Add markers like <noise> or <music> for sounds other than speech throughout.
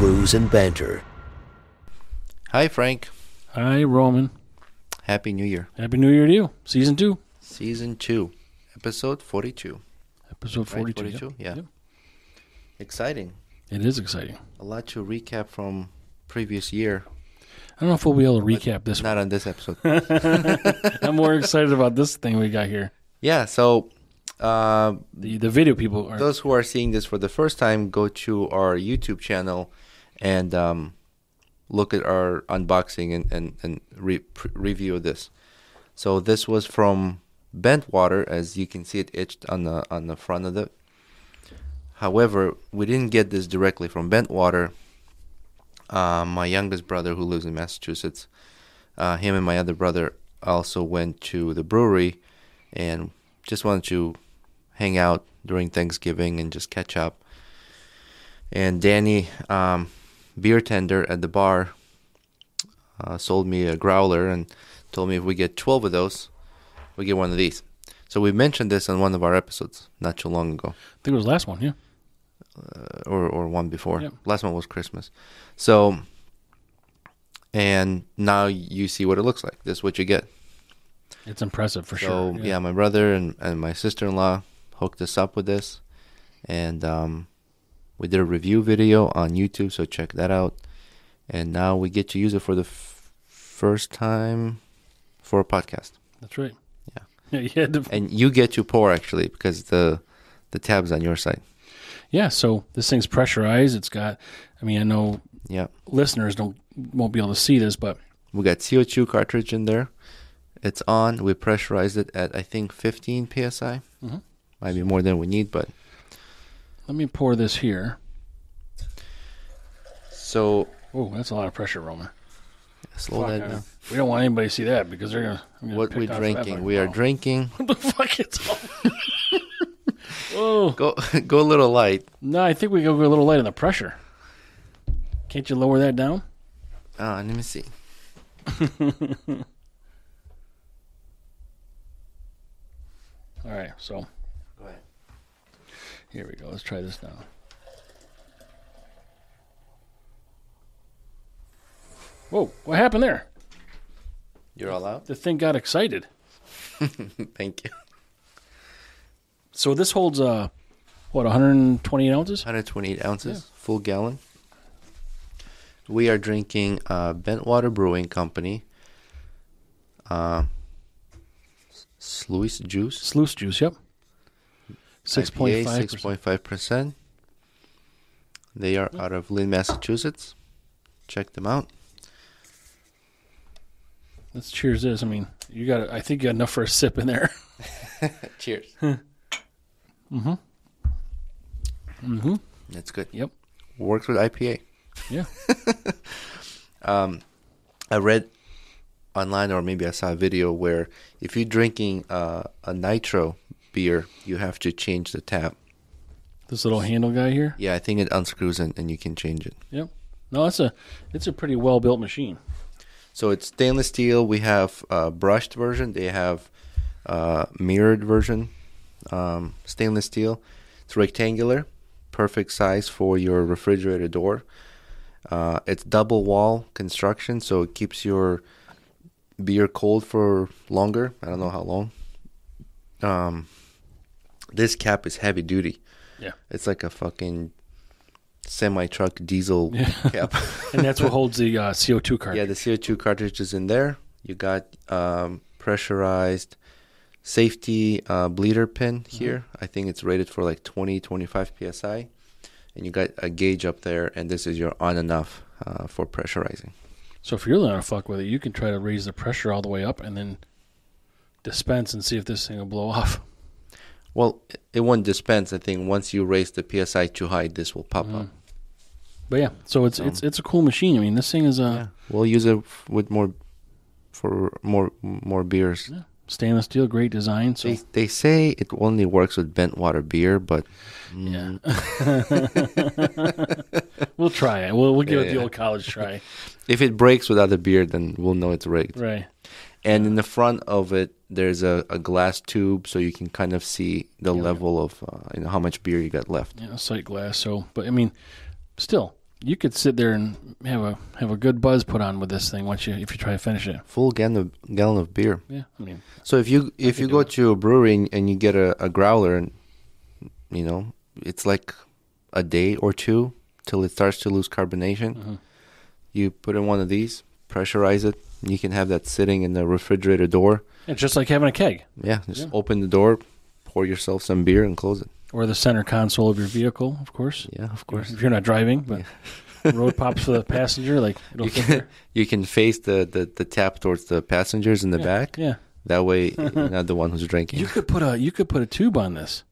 booze, and banter. Hi, Frank. Hi, Roman. Happy New Year. Happy New Year to you. Season two, Season 2, episode 42. episode Right, 42. 42, Yep. yeah. Yep. Exciting. It is exciting. A lot to recap from previous year. I don't know if we'll be able to recap this. Not on this episode. <laughs> I'm more excited about this thing we got here. yeah, so uh, The the video people are. those who are seeing this for the first time, go to our YouTube channel and um, look at our unboxing and, and, and re- pre- review of this. So this was from Bent Water, as you can see it etched on the on the front of it. However, we didn't get this directly from Bent Water. Uh, my youngest brother, who lives in Massachusetts, uh, him and my other brother also went to the brewery and just wanted to hang out during Thanksgiving and just catch up. And Danny, um, beer tender at the bar, uh, sold me a growler and told me if we get 12 of those, we get one of these. So we mentioned this on one of our episodes not too long ago, I think it was last one. Yeah. uh, or or one before. Yep. Last one was Christmas. So, and now you see what it looks like. This is what you get. It's impressive for sure. so sure. yeah. my brother and, and my sister in law hooked us up with this, and um, we did a review video on YouTube. So check that out. And now we get to use it for the f- first time for a podcast, That's right. Yeah. Yeah. <laughs> You had to, and you get to pour actually because the the tab's on your side. yeah. So this thing's pressurized. It's got. I mean, I know Yeah, listeners don't won't be able to see this, but we got CO2 cartridge in there. It's on. We pressurized it at I think 15 psi. Mhm. Might be more than we need, but let me pour this here. so Oh, that's a lot of pressure, Roman. slow Fuck, that down. We don't want anybody to see that because they're gonna. Gonna What we on drinking? Fat We are Wow. drinking. <laughs> What the fuck? It's <laughs> all. Whoa. Go go a little light. No, I think we go a little light on the pressure. Can't you lower that down? Uh, let me see. <laughs> All right, so Go ahead. Here we go. Let's try this now. Whoa, what happened there? You're all out. The thing got excited. <laughs> Thank you. So this holds uh what 128 ounces? 128 ounces, full gallon. We are drinking uh, Bent Water Brewing Company. Uh, Sluice Juice. Sluice juice. Yep. Six point five Six point five percent. They are out of Lynn, Massachusetts. Check them out. Let's cheers this. I mean, you got. I think you got enough for a sip in there. <laughs> Cheers. <laughs> Mm-hmm. That's good. Yep. Works with IPA. Yeah. <laughs> Um, I read online, or maybe I saw a video where if you're drinking uh, a nitro beer, you have to change the tap. This little handle guy here. Yeah, I think it unscrews and, and you can change it. Yep. No, it's a it's a pretty well built machine. So it's stainless steel. We have uh, brushed version. They have uh, mirrored version. Um, stainless steel. It's rectangular, perfect size for your refrigerator door. Uh, it's double wall construction, so it keeps your beer cold for longer. I don't know how long. Um, this cap is heavy duty. Yeah. It's like a fucking semi truck diesel Yeah. cap. <laughs> And that's what holds the uh, CO2 cartridge. Yeah, the CO2 cartridge is in there. You got um, pressurized safety uh, bleeder pin here. I think it's rated for like 20, 25 psi. And you got a gauge up there, and this is your on and off uh, for pressurizing. So if you're really gonna fuck with it, you can try to raise the pressure all the way up and then dispense and see if this thing will blow <laughs> off. Well, it- it won't dispense. I think once you raise the psi too high, this will pop up. But yeah, so it's So- it's it's a cool machine. I mean, this thing is a Yeah, we'll use it with more for more more beers. stainless steel, great design. So They they say it only works with bent water beer, but yeah, mm, <laughs> we'll try it. We'll we'll give Yeah, it the old college try. <laughs> if it breaks with other beer, then we'll know it's rigged. right. And in the front of it, there's a, a glass tube, so you can kind of see the Yeah. level of uh, you know how much beer you got left. Yeah, sight glass. So, but I mean, still, You could sit there and have a have a good buzz put on with this thing once you if you try to finish it. Full gallon of, gallon of beer. Yeah, I mean, So if you if you go it. to a brewery and, and you get a, a growler and you know it's like a day or two till it starts to lose carbonation. Mhm. You put in one of these, pressurize it. You can have that sitting in the refrigerator door. it's just like having a keg Yeah, just Yeah. open the door, pour yourself some beer, and close it. or the center console of your vehicle, of course. Yeah, of course. If you're not driving, but road pops for the <laughs> passenger, like it'll You can <laughs> you can face the, the, the tap towards the passengers in the Yeah, back. Yeah, That way, <laughs> you're not the one who's drinking. you could put a you could put a tube on this,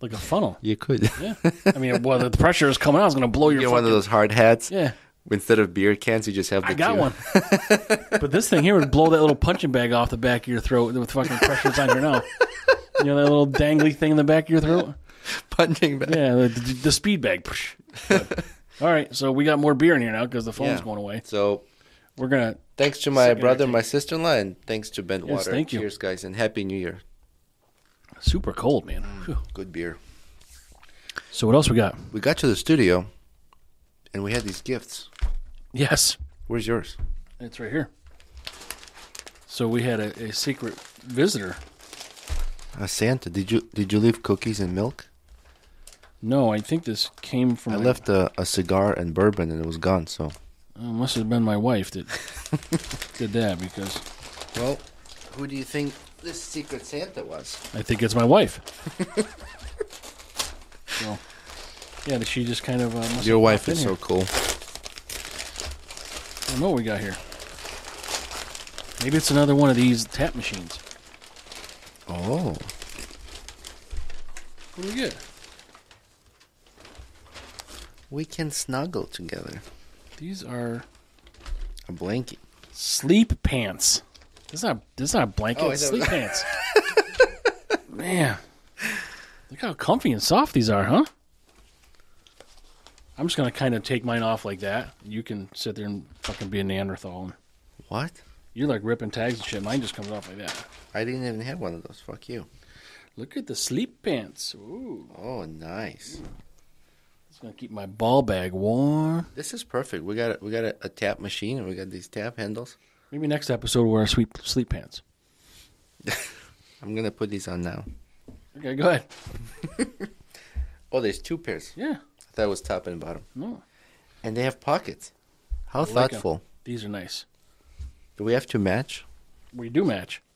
like a funnel. You could Yeah, I mean, well, the pressure is coming out. It's going to blow your. get one of those hard hats. Yeah, Instead of beer cans, you just have. The I got two. one. <laughs> but this thing here would blow that little punching bag off the back of your throat with fucking pressures on your nose. You know that little dangly thing in the back of your throat? punching bag. Yeah, the, the speed bag. But, <laughs> all right, so we got more beer in here now because the phone's Yeah. going away. So We're gonna. thanks to my brother, my sister-in-law, and thanks to Bent Yes, Water. thank you. Cheers, guys, and happy New Year. Super cold, man. Mm, Whew. Good beer. So what else we got? We got to the studio, and we had these gifts. Yes, Where's yours? it's right here. So we had a, a secret visitor. Uh, Santa. Did you did you leave cookies and milk? No, I think this came from. I my- left a, a cigar and bourbon, and it was gone. So Uh, must have been my wife that <laughs> did that because well, who do you think this secret Santa was? I think it's my wife. <laughs> so, yeah, she just kind of. Uh, must Your have wife popped in is here. so cool. I don't know what we got here. Maybe it's another one of these tap machines. Oh, What do we get? we can snuggle together. These are A blanket. sleep pants. This is not. This is not a blanket. Oh, it's sleep pants. <laughs> Man, look how comfy and soft these are, huh? I'm just gonna kind of take mine off like that. You can sit there and fucking be a Neanderthal. And What? you're like ripping tags and shit. Mine just comes off like that. I didn't even have one of those. Fuck you. Look at the sleep pants. Ooh, Oh, nice. it's gonna keep my ball bag warm. This is perfect. We got a, we got a, a tap machine, and we got these tap handles. Maybe next episode we'll wear sleep sleep pants. <laughs> I'm gonna put these on now. Okay, go ahead. <laughs> Oh, there's two pairs. Yeah, I it was top and bottom, no, and they have pockets. How like 'em. thoughtful. these are nice. Do we have to match? We do match. <laughs>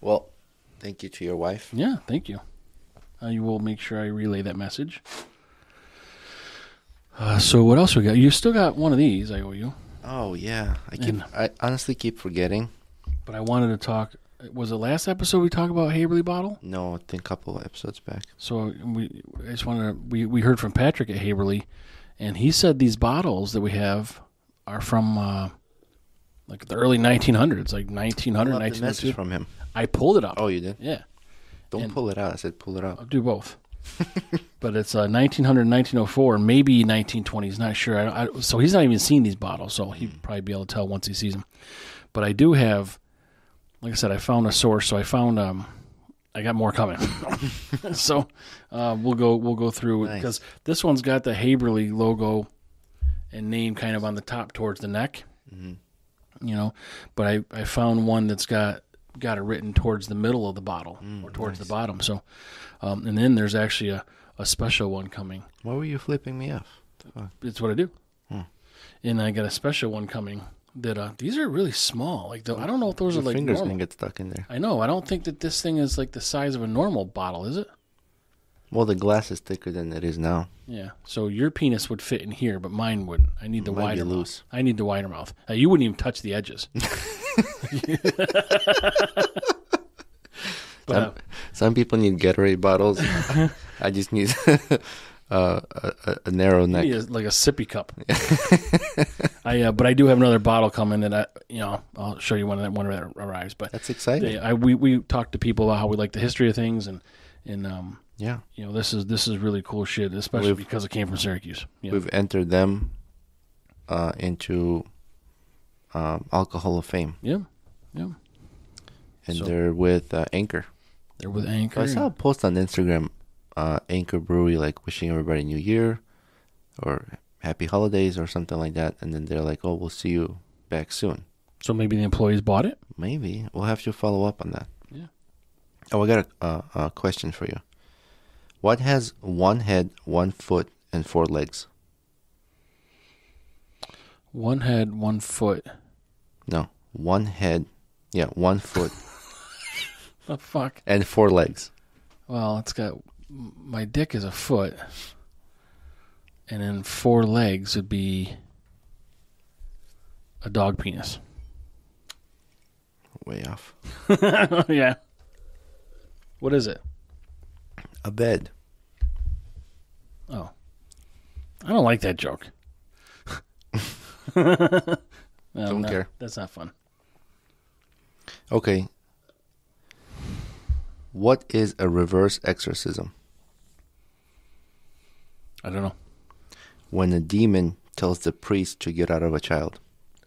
Well, thank you to your wife. Yeah, thank you. I will make sure I relay that message. Uh, so what else we got? You still got one of these. I owe you, Oh yeah, I keep And- I honestly keep forgetting. but I wanted to talk. Was the last episode we talked about Haberle bottle? No, I think a couple of episodes back. So we I just wanted to, we we heard from Patrick at Haberle, and he said these bottles that we have are from uh, like the early 1900s, like 1900, Pull up the 1902. from him. I pulled it up. Oh, you did? Yeah, Don't And- pull it out. I said pull it I'll out. do both. <laughs> but it's uh, 1900, 1904, maybe 1920s. Not sure. I, I, so he's not even seen these bottles, so he'd probably be able to tell once he sees them. But I do have, like I said, I found a source. So I found, um, I got more coming. <laughs> so uh, we'll go, we'll go through Nice. because this one's got the Haberle logo and name kind of on the top towards the neck. You know, but I I found one that's got got it written towards the middle of the bottle or towards the bottom. So, um, and then there's actually a, a special one coming. Why were you flipping me off? It's what I do. Hmm. And I got a special one coming that uh, these are really small. Like the, I don't know if those Your are like fingers normal. gonna get stuck in there. I know. I don't think that this thing is like the size of a normal bottle, is it? Well, the glass is thicker than it is now. Yeah. So your penis would fit in here, but mine wouldn't. I need the Might wider loose. mouth. I need the wider mouth. Uh, you wouldn't even touch the edges. <laughs> <laughs> but uh, Some people need Gatorade bottles. <laughs> I just need uh, a, a, narrow neck. like a sippy cup. I uh, but I do have another bottle coming that I you know I'll show you when that when that arrives. But That's exciting. they, I we we talked to people about how we like the history of things and and um yeah, you know this is this is really cool shit, especially We've- because it came from Syracuse. Yeah. we've entered them uh, into um, Alcohol of Fame, yeah, yeah. and So- they're with uh, Anchor. They're with Anchor. I saw a post on Instagram uh, Anchor Brewery like wishing everybody New Year or Happy Holidays or something like that, and then they're like, "Oh, we'll see you back soon." So maybe the employees bought it. Maybe we'll have to follow up on that. Yeah. Oh, I got a, uh, a question for you. What has one head, one foot, and four legs? One head, one foot. No, one head, yeah, one foot, <laughs> The fuck. and four legs. Well, it's got my dick is a foot, and then four legs would be a dog penis. Way off. <laughs> yeah. What is it? A bed. Oh, I don't like that joke. <laughs> No, Don't no, care. That's not fun. Okay. What is a reverse exorcism? I don't know. When a demon tells the priest to get out of a child.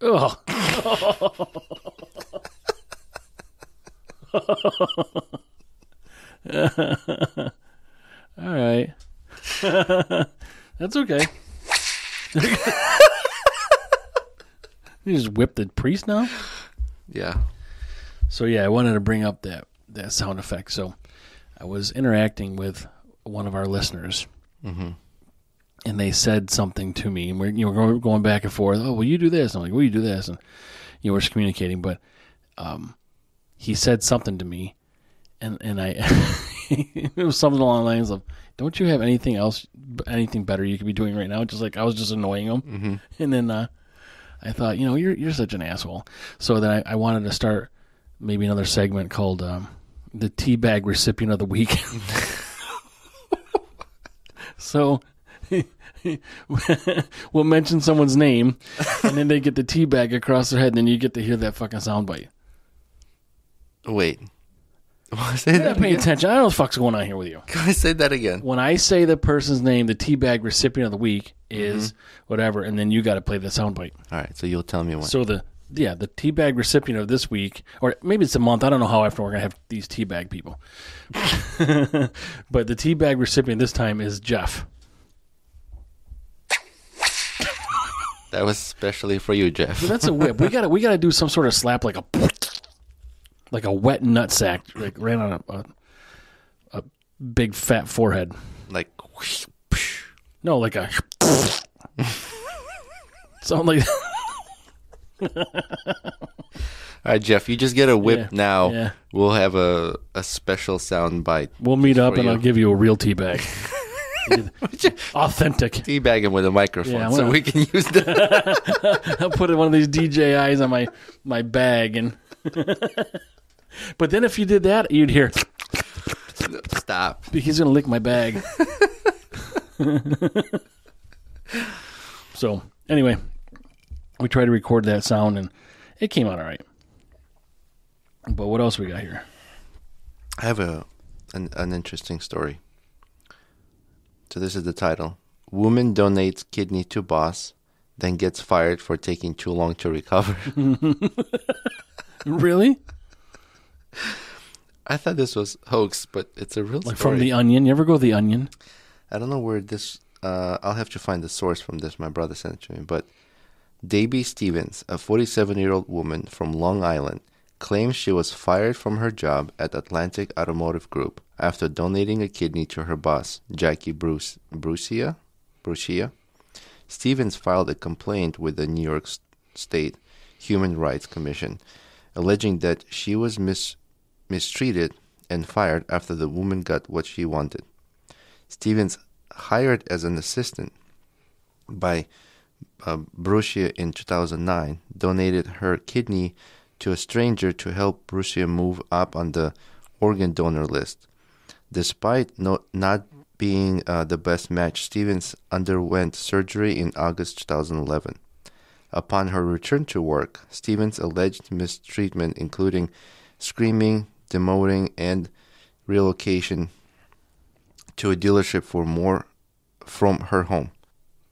Oh. <laughs> All right. <laughs> That's okay. <laughs> you just whip the priest now? Yeah. So yeah, I wanted to bring up that that sound effect. So I was interacting with one of our listeners, Mm-hmm. And they said something to me, and we're you know we're going back and forth. Oh, well, you do this. And I'm like, well, you do this, and you know we're just communicating. But um, he said something to me, and and I <laughs> it was something along the lines of, "Don't you have anything else, anything better you could be doing right now?" Just like I was just annoying him, Mm-hmm. <laughs> and then uh, I thought, you know, you're you're such an asshole. So then I, I wanted to start maybe another segment called um, the teabag recipient of the week. <laughs> so <laughs> we'll mention someone's name, and then they get the teabag across their head, and then you get to hear that fucking soundbite. Wait. <laughs> Say that not paying again. attention. I don't know what the fuck's going on here with you. Can I say that again? When I say the person's name, the teabag recipient of the week is mm-hmm. whatever, and then you got to play the soundbite. All right, so you'll tell me when. So the yeah, the teabag recipient of this week, or maybe it's a month. I don't know how often we're gonna have these teabag people. <laughs> but the teabag recipient this time is Jeff. That was especially for you, Jeff. That's a whip. We gotta we gotta do some sort of slap like a like a wet nut sack, like ran on a, a, a big fat forehead. like, No, like a something like all right, Jeff, you just get a whip Yeah, now. yeah. We'll have a, a special sound bite. We'll meet up and you. I'll give you a real teabag. <laughs> <laughs> Authentic. Teabag him with a microphone Yeah, so we can <laughs> use that. I'll put one of these DJIs on my my bag and. <laughs> but then if you did that, you'd hear Stop. he's gonna lick my bag. so anyway, we tried to record that sound and it came out all right. But what else we got here? I have a an, an interesting story. So this is the title: Woman donates kidney to boss, then gets fired for taking too long to recover. <laughs> Really? I thought this was hoax, but it's a real Like story. from the Onion? You ever go to the Onion? I don't know where this. Uh, I'll have to find the source from this. My brother sent it to me. But Debbie Stevens, a 47-year-old woman from Long Island, claims she was fired from her job at Atlantic Automotive Group after donating a kidney to her boss, Jackie Bruce Brucia. Brucia. Stevens filed a complaint with the New York State Human Rights Commission, alleging that she was mis- mistreated and fired after the woman got what she wanted. Stevens, hired as an assistant by uh, Brucia in 2009, donated her kidney to a stranger to help Brucia move up on the organ donor list. Despite no, not being uh, the best match, Stevens underwent surgery in August 2011. Upon her return to work, Stevens alleged mistreatment, including screaming, demoting, and relocation to a dealership for more from her home.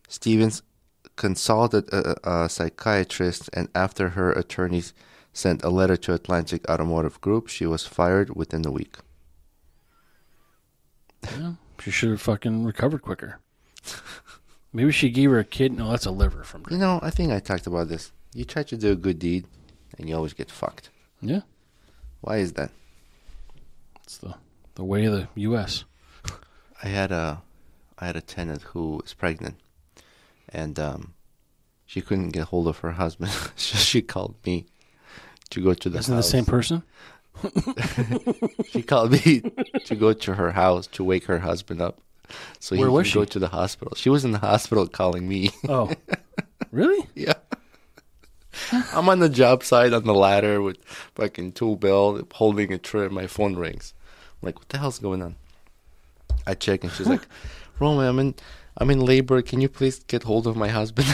Stevens consulted a, a psychiatrist, and after her attorneys sent a letter to Atlantic Automotive Group, she was fired within a week. Yeah. She should have fucking recovered quicker. Maybe she gave her a kid. No, that's a liver from. You know, I think I talked about this. You try to do a good deed, and you always get fucked. Yeah, Why is that? it's the the way of the U.S. I had a, I had a tenant who was pregnant, and um, she couldn't get hold of her husband, <laughs> so she called me to go to the Isn't the same person? <laughs> She called me to go to her house to wake her husband up, so he can was go to the hospital. She was in the hospital calling me. Oh, <laughs> really? yeah. I'm on the job site on the ladder with fucking tool belt, holding a tray. My phone rings. I'm like, what the hell's going on? I check and she's like, <laughs> Roman, I'm in, I'm in labor. Can you please get hold of my husband?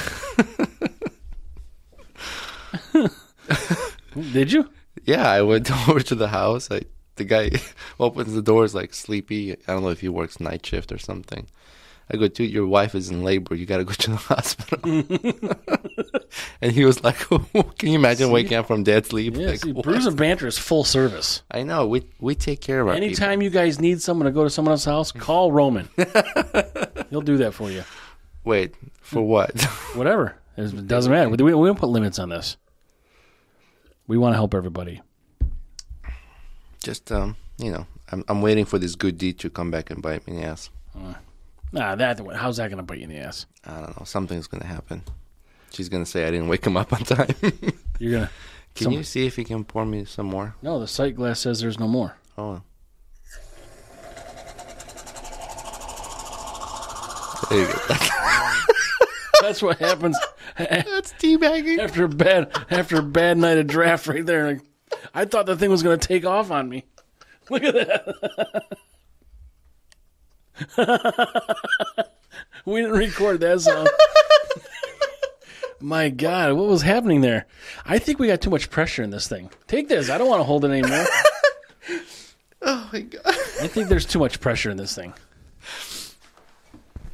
Did you? Yeah, I went <laughs> over to the house. I, the guy <laughs> opens the doors like sleepy. I don't know if he works night shift or something. I go, dude, your wife is in labor. You got to go to the <laughs> hospital. and he was like, can you imagine waking up from dead sleep? Yeah. Like, see? Brews and Banter is full service. I know. We we take care of our people. Anytime you guys need someone to go to someone else's house, call Roman. He'll do that for you. Wait, for what? Whatever. It doesn't matter. We, we don't put limits on this. We want to help everybody. Just um, you know, I'm I'm waiting for this good deed to come back and bite me in the ass. Nah, that how's that going to bite you in the ass? I don't know. Something's gonna happen. She's gonna say I didn't wake him up on <laughs> time. You're gonna. can Some- you see if you can pour me some more? No, the sight glass says there's no more. Oh. There you go. <laughs> That's what happens <laughs> That's teabagging. after a bad after a bad night of draft right there. Like, I thought the thing was going to take off on me. Look at that. <laughs> we didn't record that sound. My God, what was happening there? I think we got too much pressure in this thing. Take this. I don't want to hold it anymore. <laughs> Oh my god. I think there's too much pressure in this thing.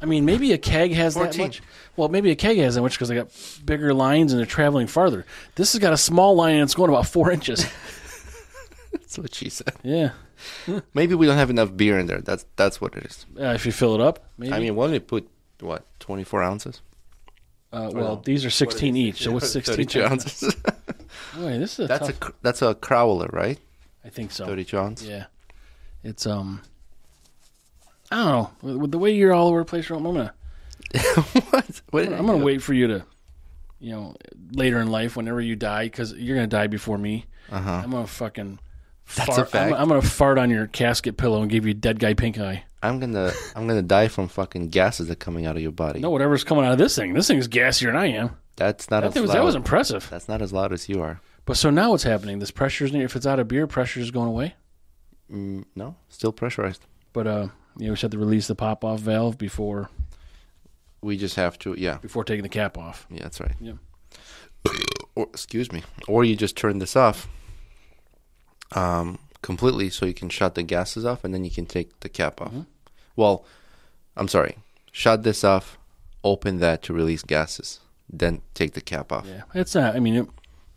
I mean, maybe a keg has that much. Well, maybe a keg has that much because they got bigger lines and they're traveling farther. This has got a small line and it's going about four inches. <laughs> That's what she said. Yeah, Maybe we don't have enough beer in there. That's that's what it is. uh, if you fill it up, maybe. I mean, why don't we put what 24 ounces? uh, well, no. these are sixteen each. So what's sixteen? 32 ounces. <laughs> Boy, this is a that's a tough. cr- that's a crowler, right? I think so. 32 ounce. Yeah, it's um. I don't know. With, with the way you're all over the place, I'm gonna <laughs> what? what I'm gonna wait for you to, you know, later in life, whenever you die, because you're gonna die before me. Uh huh. I'm gonna fucking. That's fart. a fact. I'm, I'm gonna fart on your casket pillow and give you dead guy pink eye. I'm gonna I'm gonna die from fucking gases that are coming out of your body. No, whatever's coming out of this thing. This thing's gassier than I am. That's not That, as thing was, loud. that was impressive. That's not as loud as you are. But so now what's happening? This pressure's near. if it's out of beer, pressure is going away. Mm, no, still pressurized. But uh, you know, we just have to release the pop off valve before We just have to. Yeah, before taking the cap off. yeah, that's right. Yeah. <coughs> Or excuse me. Or you just turn this off. Um, completely, so you can shut the gases off, and then you can take the cap off. Mhm. Well, I'm sorry. Shut this off. Open that to release gases. Then take the cap off. Yeah, it's not. I mean, it,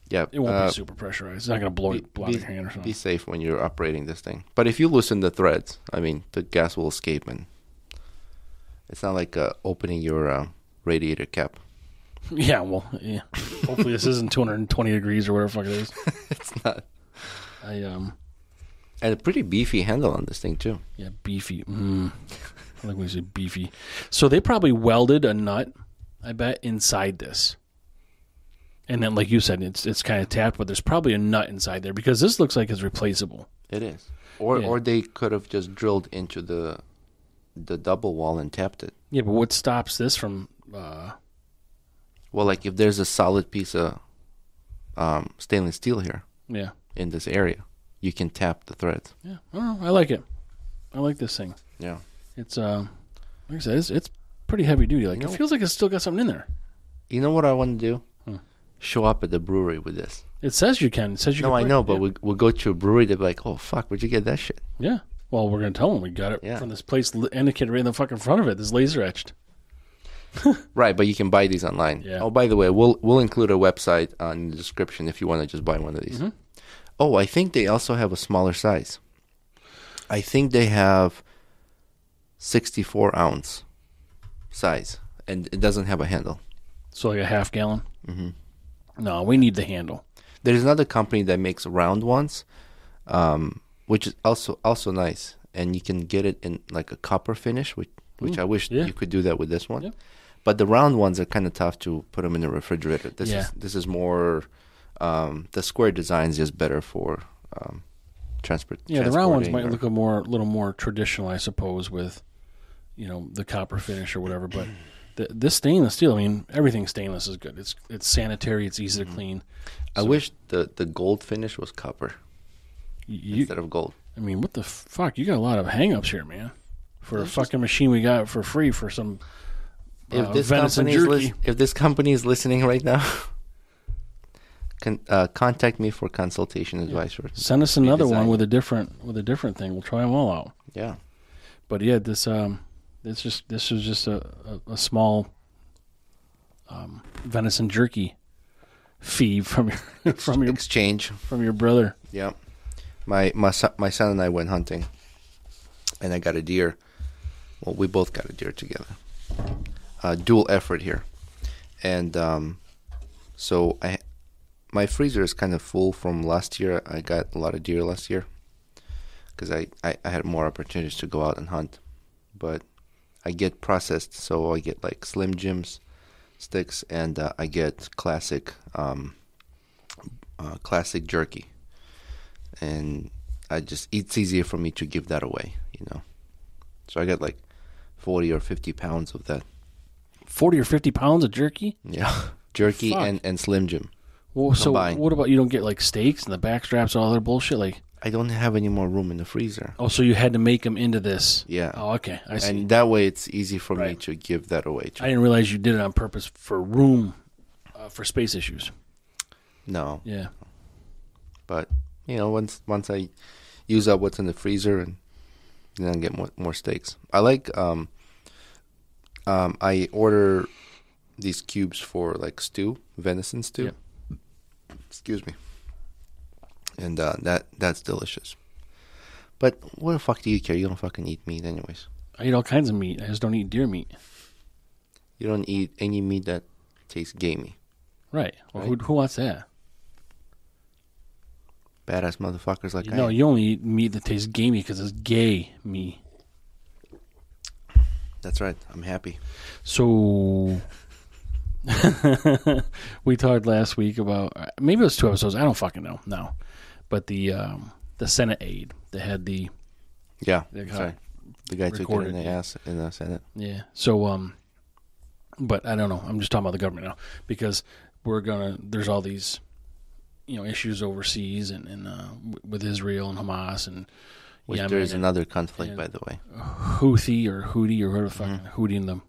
Yeah, it won't uh, be super pressurized. It's not gonna blow be, blow be- your hand or something. be safe when you're operating this thing. But if you loosen the threads, I mean, the gas will escape, and it's not like uh, opening your uh, radiator cap. <laughs> yeah, well, yeah. Hopefully this isn't 220 degrees or whatever the fuck it is. <laughs> it's not. I um, And a pretty beefy handle on this thing too. yeah, beefy. Mm. I like when you say beefy. So they probably welded a nut, I bet, inside this. And then, like you said, it's it's kind of tapped, but there's probably a nut inside there because this looks like it's replaceable. It is. Or Yeah. or they could have just drilled into the the double wall and tapped it. Yeah, but what stops this from? Uh, Well, like if there's a solid piece of um, stainless steel here yeah, in this area, you can tap the threads. yeah. I. I like it. I like this thing. Yeah. It's uh, like I said, it's, it's pretty heavy duty. Like You know- it feels like it's still got something in there. You know what I want to do? Hmm. Show up at the brewery with this. It says you can. It says you. no, can I know, but yeah. we we'll go to a brewery. They'll be like, "Oh fuck, where'd you get that shit?" yeah. Well, we're gonna tell them we got it Yeah. from this place indicated right in the fucking front of it. This laser etched. <laughs> Right, but you can buy these online. Yeah. Oh, by the way, we'll we'll include a website in the description if you want to just buy one of these. Mhm. Oh, I think they also have a smaller size. I think they have 64 ounce size, and it doesn't have a handle. So like a half gallon. Mm-hmm. No, we need the handle. There's another company that makes round ones, um, which is also also nice, and you can get it in like a copper finish, which which I wish yeah. you could do that with this one. Yeah. But the round ones are kind of tough to put them in the refrigerator. This Yeah. is this is more um, the square design is just better for um, transport. Yeah, the round ones might or- look a more, little more traditional, I suppose, with you know the copper finish or whatever. But <clears throat> the, this stainless steel, I mean, everything stainless is good. It's it's sanitary. It's easy Mm-hmm. to clean. I wish the the gold finish was copper You, instead of gold. I mean, what the fuck? You got a lot of hangups here, man. For a It's just- fucking machine we got for free for some If uh, this venison jerky. lis- if this company is listening right now, <laughs> con- uh, contact me for consultation advice. for- Send us another one with a different with a different thing. We'll try them all out. Yeah. But yeah, this um, this just this is just a a, a small um, venison jerky fee from your <laughs> from your exchange. from your brother. Yeah. My my son, my son and I went hunting, and I got a deer. Well, we both got a deer together. Uh, dual effort here, and um, so I, my freezer is kind of full from last year. I got a lot of deer last year, because I, I I had more opportunities to go out and hunt, but I get processed, so I get like Slim Jims sticks, and uh, I get classic um, uh, classic jerky and I just it's easier for me to give that away, you know. So I get like forty or fifty pounds of that. Forty or fifty pounds of jerky. Yeah, <laughs> jerky Fuck. and and Slim Jim. Well, so Combined. what about you? Don't get like steaks and the back straps, all that bullshit. Like, I don't have any more room in the freezer. oh, so you had to make them into this? Yeah, Oh, okay, I see. and that way it's easy for me to give that away. To I didn't realize you did it on purpose for room, uh, for space issues. no, Yeah. but you know once once I use up what's in the freezer and then I get more more steaks. I like um um I order these cubes for like stew, venison stew. Yep. Excuse me. And uh, that that's delicious. But what the fuck do you care? You don't fucking eat meat anyways. I eat all kinds of meat. I just don't eat deer meat. You don't eat any meat that tastes gamey. Right. Well, Right. Who, who wants that? Badass motherfuckers like You I am. you only eat meat that tastes gamey because it's gay me. That's right. I'm happy. So <laughs> we talked last week about maybe it was two episodes. I don't fucking know No, but the um, the Senate aide that had the Yeah. They got Sorry. The guy took it in the ass in the Senate. yeah. So um, but I don't know. I'm just talking about the government now because we're gonna. There's all these you know issues overseas and, and uh, with Israel and Hamas and Which Yemen there is and another conflict, by the way. Houthi or Houthi or whatever the fuck Mm-hmm. Houthi and the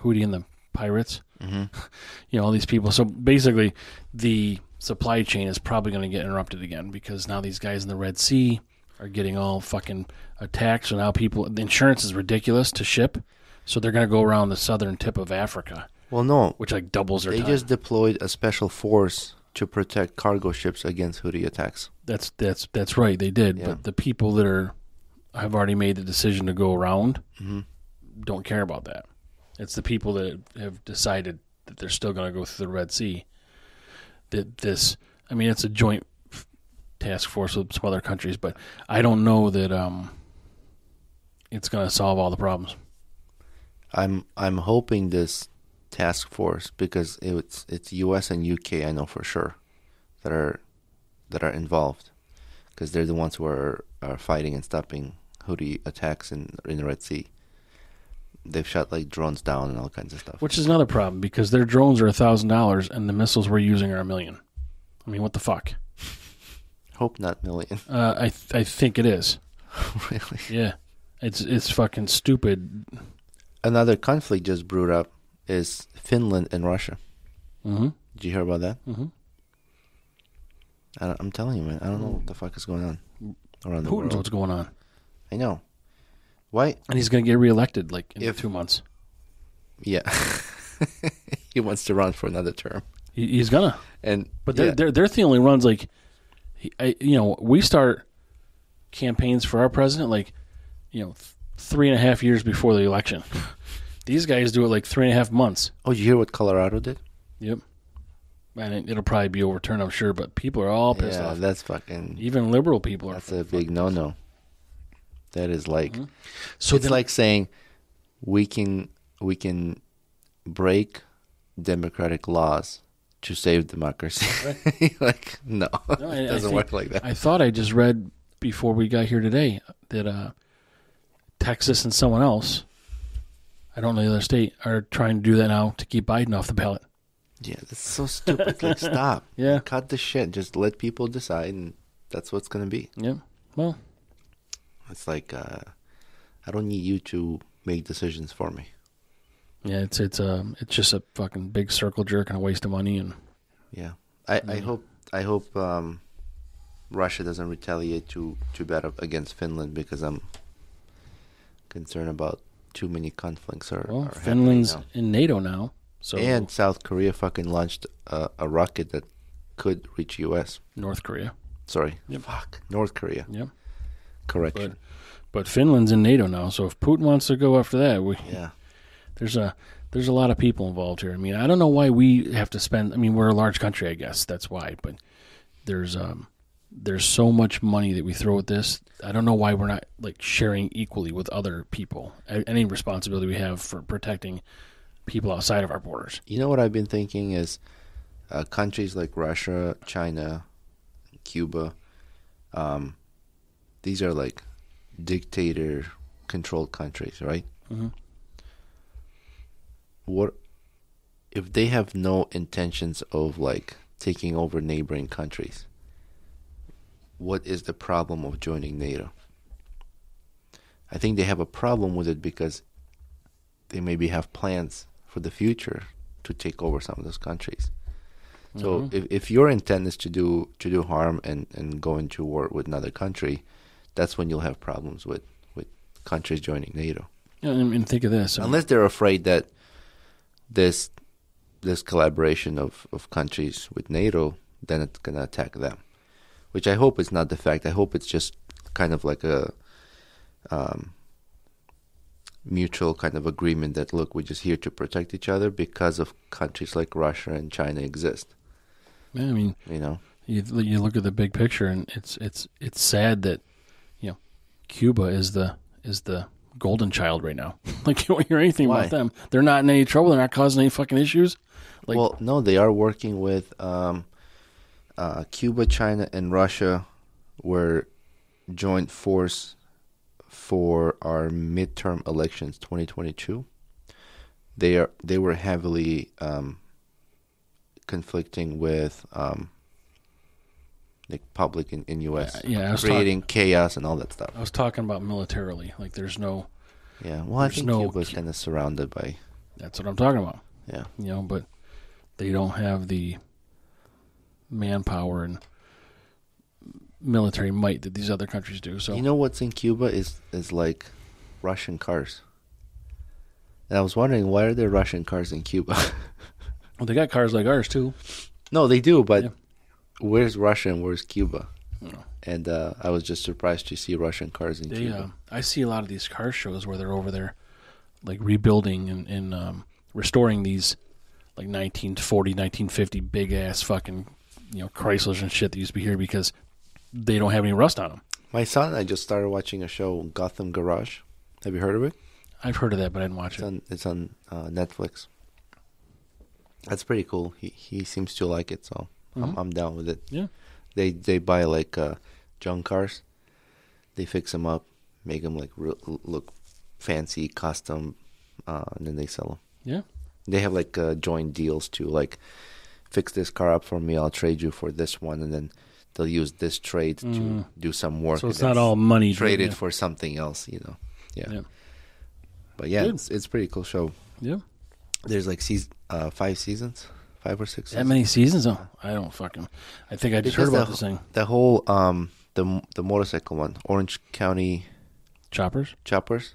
Houthi and the pirates. hmm <laughs> you know all these people. So basically the supply chain is probably going to get interrupted again because now these guys in the red sea are getting all fucking attacked. So now people the insurance is ridiculous to ship. So they're going to go around the southern tip of africa. Well, no, which like doubles their they time. just deployed a special force to protect cargo ships against Houthi attacks. that's that's that's right they did Yeah. but the people that are have already made the decision to go around hmm don't care about that it's the people that have decided that they're still going to go through the red sea that this i mean it's a joint task force with some other countries but i don't know that um it's going to solve all the problems I'm I'm hoping this task force because it's it's U.S. and U.K. I know for sure that are that are involved because they're the ones who are are fighting and stopping Houthi attacks in in the Red Sea. They've shot like drones down and all kinds of stuff. which is another problem because their drones are a thousand dollars and the missiles we're using are a million i mean what the fuck <laughs> Hope not million. uh, i th- i think it is <laughs> really. yeah it's it's fucking stupid Another conflict just brewed up is Finland and Russia. mm-hmm. Did you hear about that? Mm-hmm. I don't, I'm telling you, man. I don't know what the fuck is going on around the putin's world. what's going on I know. Why? and he's going to get reelected like in If- two months Yeah. <laughs> he wants to run for another term. he, he's gonna And But they're, they're they're the only runs like, I, you know, we start campaigns for our president like, you know, th- three and a half years before the election. <laughs> These guys do it like three and a half months. Oh, you hear what Colorado did? Yep. And it, it'll probably be overturned, I'm sure, but people are all pissed yeah, off. that's fucking. Even liberal people are. That's a big no-no. That is like. Mm-hmm. So it's then- like saying we can we can break democratic laws to save democracy. <laughs> like no, No, it doesn't think- work like that. I thought I just read before we got here today that uh, Texas and someone else, I don't know the other state, are trying to do that now to keep Biden off the ballot. yeah, that's so stupid. like stop. <laughs> Yeah. cut the shit. Just let people decide, and that's what's gonna be. Yeah. Well, It's like uh, I don't need you to make decisions for me. yeah, it's it's um it's just a fucking big circle jerk and a waste of money and Yeah, I, I hope I hope um, Russia doesn't retaliate too too bad against Finland because I'm concerned about too many conflicts are, well, are Finland's in NATO now. So and South Korea fucking launched a, a rocket that could reach U.S. North Korea. Sorry, Yep. fuck North Korea. Yep. Correction. But but Finland's in NATO now, so if Putin wants to go after that, we yeah, there's a there's a lot of people involved here. I mean, I don't know why we have to spend. I mean, we're a large country, I guess that's why. But there's um there's so much money that we throw at this. I don't know why we're not like sharing equally with other people. Any responsibility we have for protecting people outside of our borders. you know what I've been thinking is uh, countries like Russia, China, Cuba. Um, these are like dictator controlled countries, right? Mhm. What if they have no intentions of like taking over neighboring countries? What is the problem of joining NATO? I think they have a problem with it because they maybe have plans for the future to take over some of those countries. So Mhm. if if your intent is to do to do harm and, and go into war with another country, that's when you'll have problems with, with countries joining NATO. Yeah, and, and think of this. Unless they're afraid that this this collaboration of, of countries with NATO, then it's gonna attack them. Which I hope is not the fact. I hope it's just kind of like a um, mutual kind of agreement that look, we're just here to protect each other because of countries like Russia and China exist. yeah, I mean, You know, you you look at the big picture, and it's it's it's sad that you know Cuba is the is the golden child right now. <laughs> like you don't hear anything Why? about them. They're not in any trouble. They're not causing any fucking issues. Like well, no, they are working with um, uh, Cuba, China, and Russia were joint force for our midterm elections, 2022. They are they were heavily um, conflicting with um, the public in, in U.S. yeah, was creating chaos and all that stuff. I was talking about militarily. Like there's no. Yeah, well, I think no Cuba's Cu- kind of surrounded by That's what I'm talking about. yeah. You know, but they don't have the manpower and military might that these other countries do. So You know what's in Cuba is is like Russian cars. And I was wondering why are there Russian cars in Cuba? <laughs> well, they got cars like ours too. no, they do, but Yeah. where's Russia and where's Cuba? Yeah. And uh, I was just surprised to see Russian cars in They, Cuba. uh, I see a lot of these car shows where they're over there, like rebuilding and, and um, restoring these, like 1940, 1950 big ass fucking, you know, Chryslers and shit that used to be here because they don't have any rust on them. My son and I just started watching a show, Gotham Garage. Have you heard of it? I've heard of that, but I didn't watch It's it. on it's on uh, Netflix. That's pretty cool. He he seems to like it, so I'm Mhm. I'm down with it. Yeah. They they buy like uh, junk cars. They fix them up, make them like real, look fancy, custom, uh, and then they sell them. Yeah. They have like uh, joint deals too. Like, fix this car up for me. I'll trade you for this one, and then they'll use this trade to Mm. do some work. So it's not all money. traded yeah. for something else. You know. Yeah. Yeah. But yeah, it's it's a pretty cool show. Yeah. There's like season, uh, five seasons, five or six. That seasons. many seasons? Oh, I don't fucking. I think I just Because heard about the- this thing. The whole um the the motorcycle one, Orange County Choppers? choppers,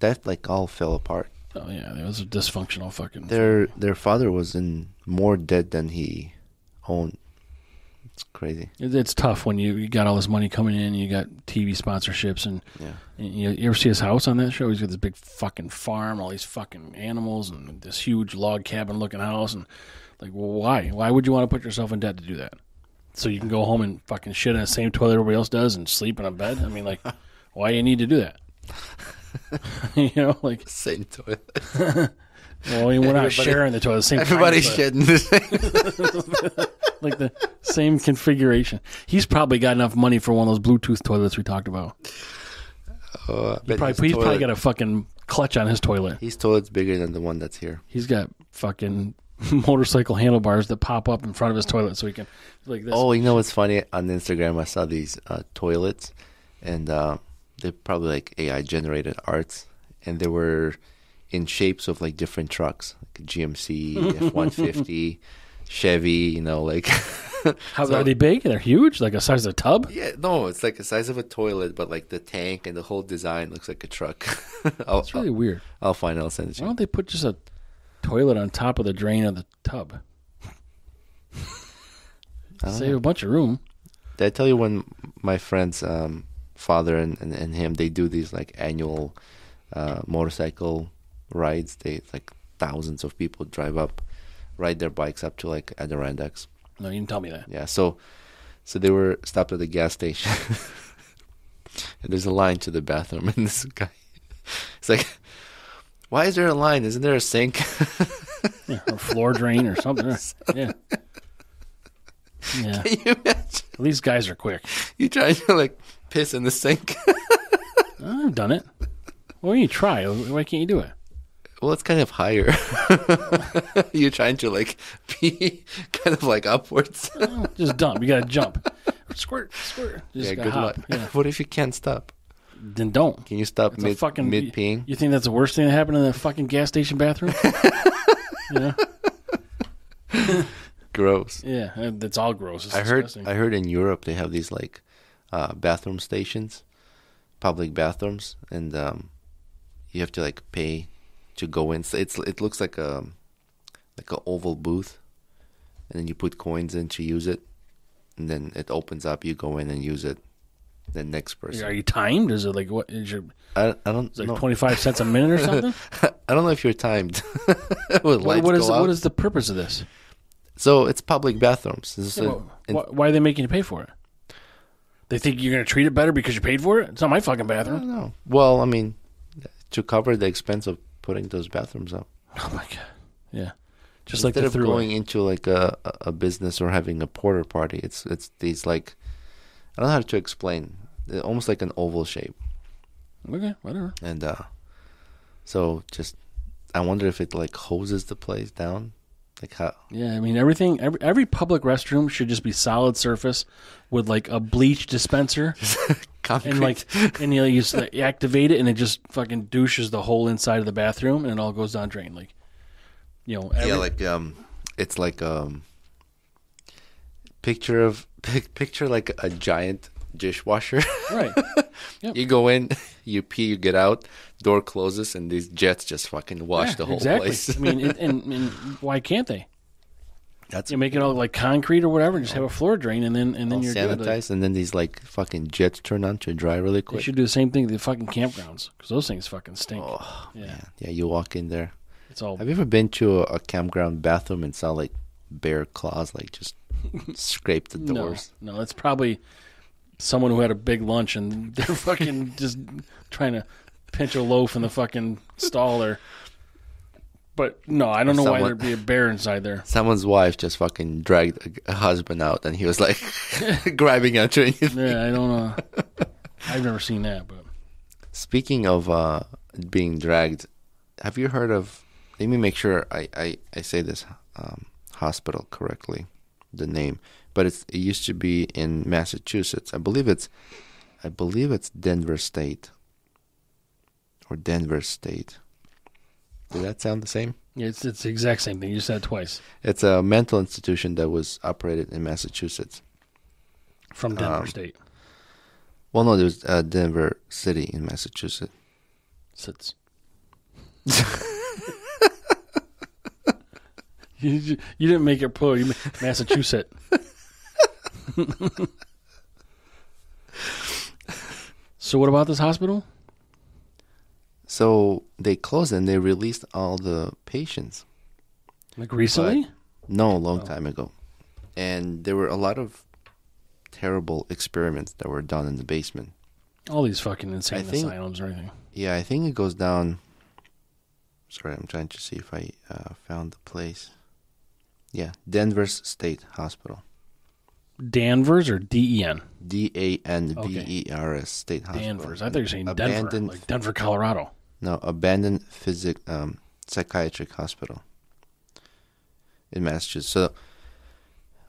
that like all fell apart. Oh yeah, it was a dysfunctional fucking. Their their father was in more debt than he owned. It's crazy. It's tough when you, you got all this money coming in. You got TV sponsorships, and, Yeah. and you, you ever see his house on that show? He's got this big fucking farm, all these fucking animals, and this huge log cabin looking house. And like, well, why? Why would you want to put yourself in debt to do that? So you can go home and fucking shit in the same toilet everybody else does and sleep in a bed. I mean, like, <laughs> why you need to do that? <laughs> <laughs> you know, like, Same toilet. Well, we're not sharing the toilet. Same Everybody's shitting the same. <laughs> like the same configuration. He's probably got enough money for one of those Bluetooth toilets we talked about. Oh, He probably, he's probably got a fucking clutch on his toilet. His toilet's bigger than the one that's here. He's got fucking <laughs> motorcycle handlebars that pop up in front of his toilet so he can like this. Oh, you know what's funny? On Instagram, I saw these uh, toilets, and uh, they're probably like AI generated arts, and they were in shapes of like different trucks, like GMC, <laughs> F one fifty, Chevy. You know, like <laughs> How so- are they big? They're huge, like a size of a tub. yeah, no, it's like the size of a toilet, but like the tank and the whole design looks like a truck. <laughs> I'll, It's really weird. I'll, I'll find it. I'll send it to Why don't they put just a toilet on top of the drain of the tub? Save know. a bunch of room. Did I tell you when my friend's um, father and, and, and him they do these like annual uh, motorcycle rides? They like thousands of people drive up, ride their bikes up to like Adirondacks. No, you didn't tell me that. Yeah, so so they were stopped at the gas station, <laughs> and there's a line to the bathroom, <laughs> and this guy, it's like, why is there a line? Isn't there a sink? <laughs> Yeah, or floor drain or something. Yeah. Yeah. Can you imagine? These guys are quick. You try to like piss in the sink? I've done it. Well, you try. Why can't you do it? Well, it's kind of higher. <laughs> You're trying to like <laughs> be kind of like upwards. <laughs> Just dump. You got to jump. Squirt, squirt. Just yeah, good hop. luck. Yeah. What if you can't stop? Then don't. Can you stop It's a mid fucking mid peeing? You think that's the worst thing that happened in the fucking gas station bathroom? yeah, Gross. yeah. uh, That's all gross. It's I heard. disgusting. I heard in Europe they have these like uh, bathroom stations, public bathrooms, and um, you have to like pay to go in. So it's it looks like a like an oval booth, and then you put coins in to use it, and then it opens up. You go in and use it. The next person. Are you timed? Is it like what? Is your I, I don't like twenty five cents a minute or something? <laughs> I don't know if you're timed. <laughs> What, what is out. what is the purpose of this? So it's public bathrooms. Yeah, a- well, why, are they making you pay for it? They think you're going to treat it better because you paid for it. It's not my fucking bathroom. don't. Well, I mean, to cover the expense of putting those bathrooms up. <laughs> Oh my god. Yeah. Just like Instead the of going into like a, a- a business or having a porta potty, it's it's these like I don't know how to explain. They're almost like an oval shape, Okay, whatever. and uh, so just I wonder if it like hoses the place down, like how Yeah, I mean everything. Every, every public restroom should just be solid surface with like a bleach dispenser, <laughs> and like and you, know, you just like, activate it, and it just fucking douches the whole inside of the bathroom, and it all goes down drain. Like, you know, every, yeah, like um, it's like um, picture of <laughs> pic, picture like a giant dishwasher. <laughs> right. Yep. You go in, <laughs> you pee, you get out, door closes, and these jets just fucking wash Yeah, the whole exactly. place. I mean, and, and, and why can't they? That's You make it all like concrete or whatever, and just have a floor drain, and then and then you're sanitized, and then these like fucking jets turn on to dry really quick. quick. should do the same thing to the fucking campgrounds because those things fucking stink. Oh, yeah, man. Yeah, you walk in there. it's all Have you ever been to a, a campground bathroom and saw like bare claws like just <laughs> scrape the doors? no. that's probably someone who had a big lunch and <laughs> they're fucking <laughs> just trying to pinch a loaf in the fucking stall there. But no, I don't know why there'd be a bear inside there. Someone's wife just fucking dragged a, a husband out, and he was like <laughs> grabbing onto anything. Yeah, I don't know. I've never seen that, but Speaking of uh, being dragged, have you heard of? Let me make sure I I, I say this um, hospital correctly, the name. But it's it used to be in Massachusetts. I believe it's, I believe it's Denver State. Or Denver State. Did that sound the same? it's it's the exact same thing. You said it twice It's a mental institution that was operated in Massachusetts. from Denver Um, State. Well, no, there's uh, Denver City in Massachusetts. Sits. <laughs> you, you didn't make it plural. You Massachusetts. <laughs> <laughs> So what about this hospital? So they closed and they released all the patients. Like recently? No, a long Oh. time ago. And there were a lot of terrible experiments that were done in the basement. All these fucking insane think- asylums or anything. Yeah, I think it goes down. Sorry, I'm trying to see if I uh, found the place. Yeah, Denver's State Hospital. Danvers or D E N? D A N V E R S State Hospital. Danvers. I thought you were saying Denver, Abandoned- like Denver, Colorado. No, abandoned physic um, psychiatric hospital in Massachusetts. So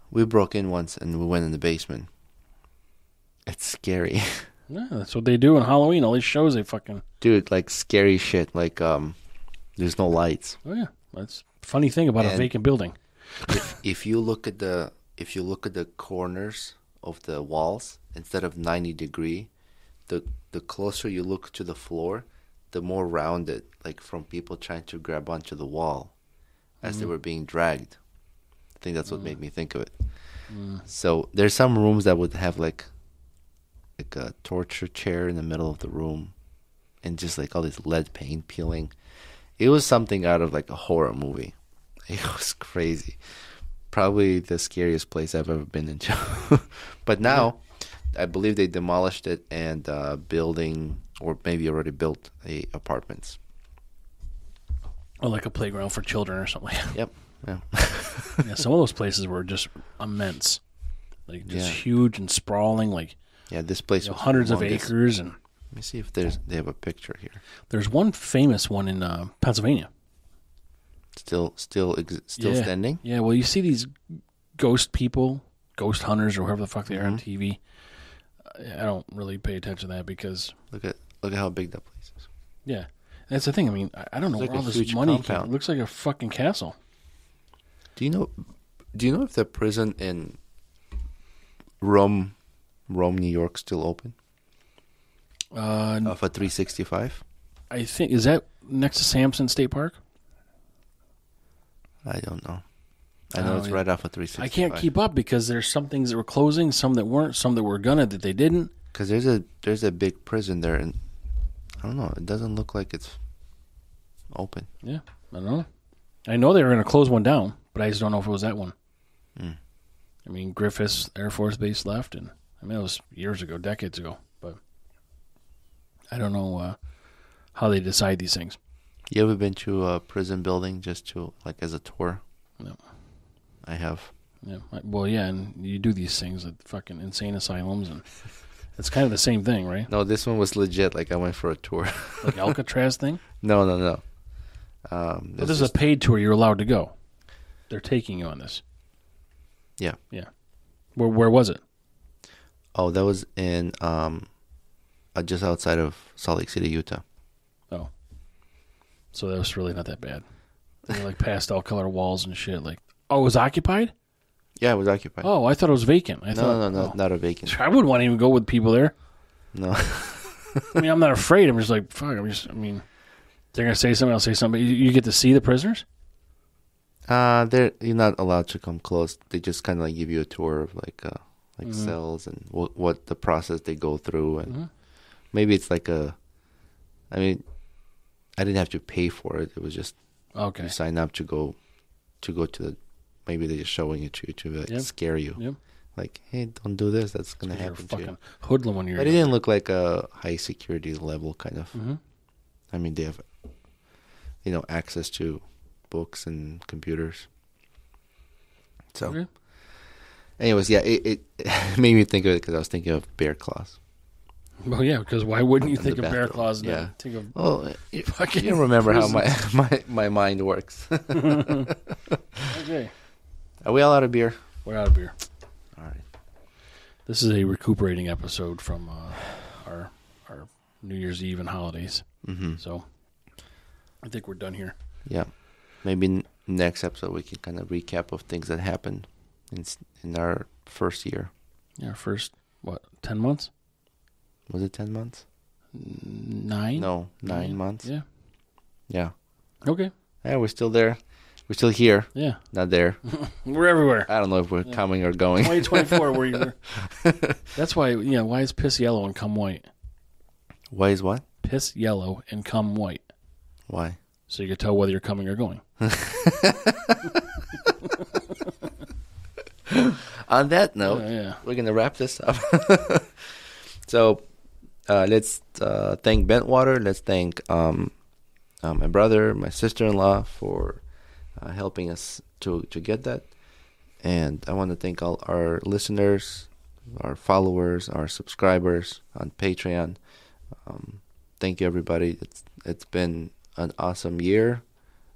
we broke in once and we went in the basement. It's scary, <laughs> Yeah, that's what they do in Halloween. All these shows they fucking. dude. Like scary shit. Like um, there's no lights. Oh yeah, that's funny thing about a vacant building. if if you look at the if you look at the corners of the walls instead of 90 degree the the closer you look to the floor the more rounded like from people trying to grab onto the wall as they mm-hmm. were being dragged. I think that's what made mm. me think of it. Mm. So there's some rooms that would have like like a torture chair in the middle of the room and just like all this lead paint peeling. It was something out of like a horror movie. <laughs> It was crazy probably the scariest place I've ever been into. <laughs> but now, I believe they demolished it and uh, building, or maybe already built, a apartments. Or like a playground for children or something. <laughs> Yep. Yeah. yeah, <laughs> some of those places were just immense, like just Yeah. huge and sprawling, like Yeah. This place you know, was hundreds of acres. And Let me see if there's they have a picture here. there's one famous one in uh, Pennsylvania. Still, still, ex- still yeah. standing. Yeah, well, you see these ghost people, ghost hunters, or whoever the fuck they are on Mm-hmm. TV. I don't really pay attention to that because, Look at look at how big that place is. yeah, that's the thing. I mean, I, I don't know It's where like all this money came. It looks like a fucking castle. Do you know? Do you know if the prison in Rome, Rome, New York, still open? Uh, Off a 365. I think is that next to Samson State Park. I don't know. I know it's right off of 365. I can't keep up because there's some things that were closing, some that weren't, some that were gonna that they didn't. Because there's a there's a big prison there, and I don't know. It doesn't look like it's open. Yeah, I don't know. I know they were gonna close one down, but I just don't know if it was that one. Mm. I mean, Griffiss Air Force Base left, and I mean it was years ago, decades ago, but I don't know uh, how they decide these things. You ever been to a prison building just to like as a tour? No. I have. Yeah, well, yeah, and you do these things at fucking insane asylums, and <laughs> it's kind of the same thing, right? No, this one was legit. Like I went for a tour. <laughs> Like Alcatraz thing. no, no, no. Um, this this is a paid tour. You're allowed to go. They're taking you on this. Yeah. Yeah. Where Where was it? oh, that was in um, uh, just outside of Salt Lake City, Utah. So that was really not that bad. They were like pastel color walls and shit. Like, oh, it was occupied. Yeah, it was occupied. Oh, I thought it was vacant. I no, thought, no, no, oh. not a vacant. I wouldn't want to even go with people there. No. <laughs> I mean, <laughs> I'm not afraid. I'm just like, fuck. I'm just. I mean, they're gonna say something. I'll say something. You, you get to see the prisoners. Uh, they're you're not allowed to come close. They just kind of like give you a tour of like uh like Mhm. cells and what what the process they go through, and Mhm. maybe it's like a. I mean, I didn't have to pay for it. It was just Okay. you sign up to go, to go to the. Maybe they're just showing it to you to like, Yep. scare you. Yep. Like, hey, don't do this. That's gonna happen to you. hoodlum when you're. But it didn't look like a high security level kind of. hmm I mean, they have, you know, access to books and computers. So. Okay. Anyways, yeah, it, it <laughs> made me think of it because I was thinking of bear claws. Well, yeah, because why wouldn't you think of bear claws? And yeah. think of Oh, <laughs> you, Fucking you remember how my, <laughs> my my mind works. <laughs> okay. Are we all out of beer? We're out of beer. All right. This is a recuperating episode from uh, our our New Year's Eve and holidays. Mm-hmm. So I think we're done here. Yeah. Maybe n- next episode we can kind of recap of things that happened in in our first year. Yeah, our first what ten months? Was it ten months? Nine? No, nine Nine? months. Yeah. Yeah. Okay. Yeah, we're still there. We're still here, Yeah, not there. <laughs> we're everywhere. I don't know if we're coming or going. 2024, where you were. <laughs> That's why, you know, why is piss yellow and come white? Why is what? Piss yellow and come white. Why? So you can tell whether you're coming or going. <laughs> On that note, Uh, yeah. we're gonna wrap this up. so uh, let's uh, thank Bent Water. Let's thank um, uh, my brother, my sister-in-law for uh, helping us to to get that. And I want to thank all our listeners, our followers, our subscribers on Patreon. Um, thank you, everybody. It's it's been an awesome year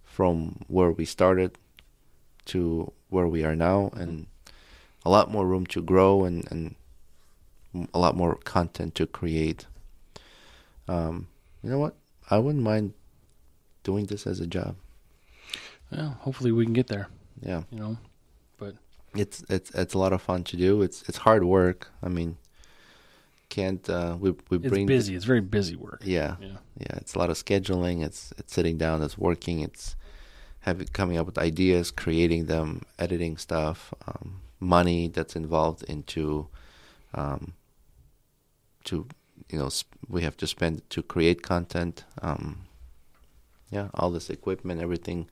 from where we started to where we are now, and a lot more room to grow and, and a lot more content to create. Um, you know what? I wouldn't mind doing this as a job. Yeah, hopefully we can get there. Yeah, You know, but it's it's it's a lot of fun to do. It's it's hard work. I mean, can't uh, we we it's bring busy. It's very busy work. yeah Yeah. yeah. It's a lot of scheduling. It's it's sitting down. It's working. It's having coming up with ideas, creating them, editing stuff. Um, money that's involved into um, to you know we have to spend to create content. Um, yeah, all this equipment, everything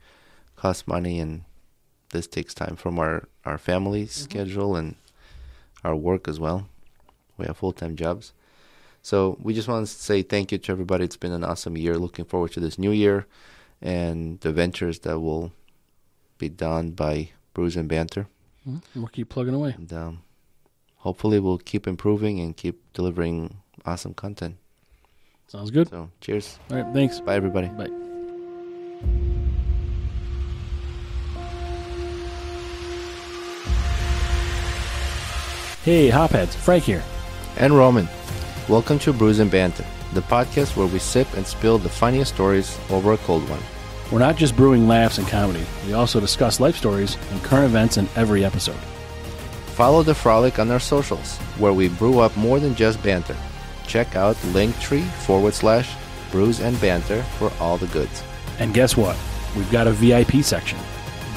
costs money, and this takes time from our our family schedule and our work as well. We have full time jobs. So we just want to say thank you to everybody. It's been an awesome year. Looking forward to this new year and the ventures that will be done by Brews and Banter. Mhm. We'll keep plugging away. And um, hopefully we'll keep improving and keep delivering awesome content. Sounds good. So cheers. All right. Thanks. Bye everybody. Bye. Hey, Hopheads. Frank here. And Roman. Welcome to Brews and Banter, the podcast where we sip and spill the funniest stories over a cold one. We're not just brewing laughs and comedy. We also discuss life stories and current events in every episode. Follow the frolic on our socials, where we brew up more than just banter. Check out Linktree forward slash Brews and Banter for all the goods. And guess what? We've got a VIP section.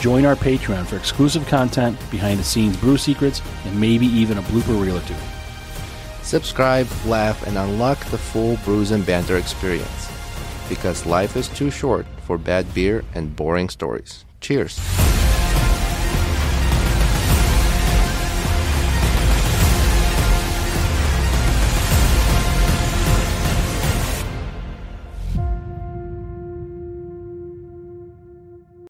Join our Patreon for exclusive content, behind the scenes brew secrets, and maybe even a blooper reel or two. Subscribe, laugh, and unlock the full Brews and Banter experience. Because life is too short for bad beer and boring stories. Cheers.